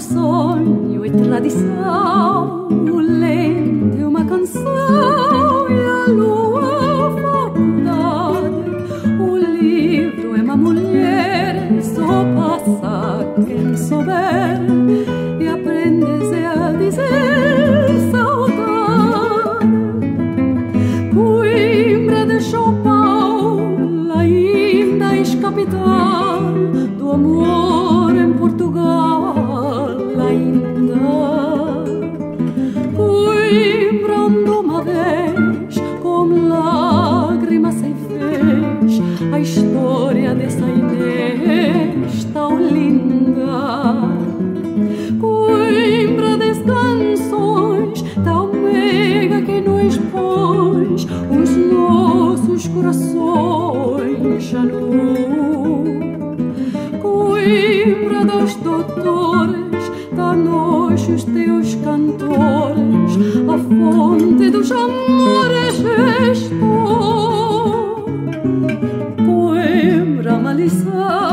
Sonho e tradição, lente é uma canção. capital do amor em Portugal ainda. Coimbra onde uma vez, com lágrimas sem fez, a história dessa os corações já não Coimbra dos doutores Dá-nos os teus cantores A fonte dos amores estou Coimbra malizada